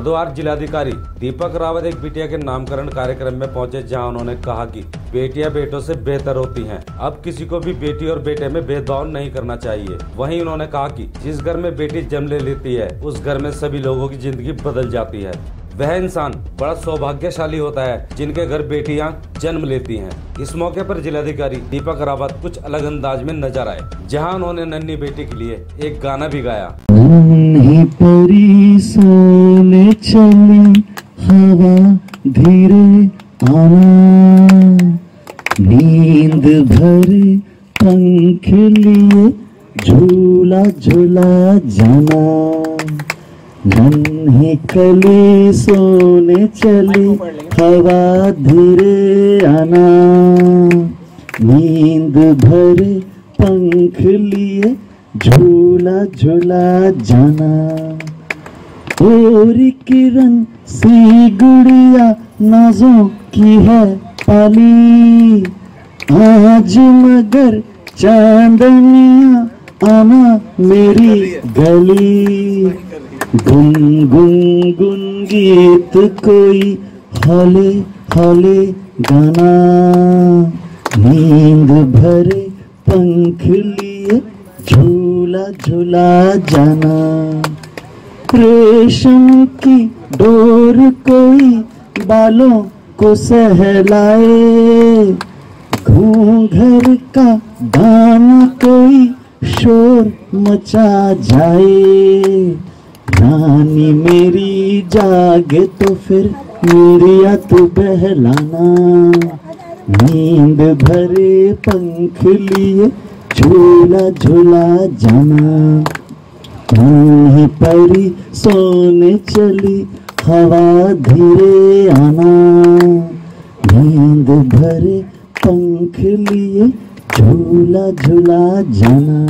हरिद्वार जिलाधिकारी दीपक रावत एक बिटिया के नामकरण कार्यक्रम में पहुँचे, जहाँ उन्होंने कहा कि बेटियाँ बेटों से बेहतर होती हैं। अब किसी को भी बेटी और बेटे में भेदभाव नहीं करना चाहिए। वहीं उन्होंने कहा कि जिस घर में बेटी जन्म ले लेती है, उस घर में सभी लोगों की ज़िंदगी बदल जाती है। वह इंसान बड़ा सौभाग्यशाली होता है, जिनके घर बेटियाँ जन्म लेती हैं। इस मौके पर जिलाधिकारी दीपक रावत कुछ अलग अंदाज में नज़र आए, जहाँ उन्होंने नन्ही बेटी के लिए एक गाना भी गाया। सोने चली, हवा धीरे नींद भरे पंख लिए झूला झूला जाना। कली सोने चली, हवा धीरे आना। नींद भरे, पंख लिए, झूला झूला जाना। और किरण सी गुड़िया नाजों की है पाली। आज मगर चांदनिया आना मेरी गली। गुन गुन गुन गीत कोई हौले हौले गाना। नींद भरे पंख लिए झूला झूला जाना। रेशम की डोर कोई बालों को सहलाए। घूंघर का गाना कोई शोर मचा जाए। रानी मेरी, जागे तो फिर मेरिया तू बहलाना। नींद भरे पंख लिए झूला झूला जाना। नन्ही परी सोने चली, हवा धीरे आना। नींद भरे पंख लिए झूला झूला जाना।